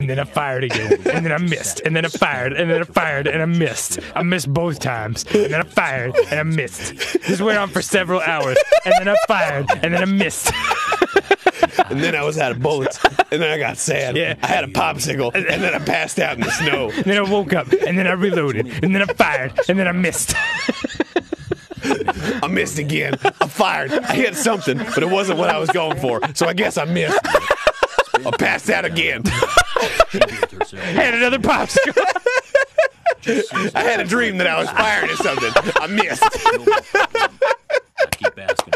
And then I fired again. And then I missed. And then I fired. And then I fired. And I missed. I missed both times. And then I fired. And I missed. This went on for several hours. And then I fired. And then I missed. And then I was out of bullets. And then I got sad. Yeah. I had a popsicle. And then I passed out in the snow. And then I woke up. And then I reloaded. And then I fired. And then I missed. I missed again. I fired. I hit something, but it wasn't what I was going for. So I guess I missed. I passed out again. Had another popsicle. I had a dream that I was firing at something. I missed. I keep asking.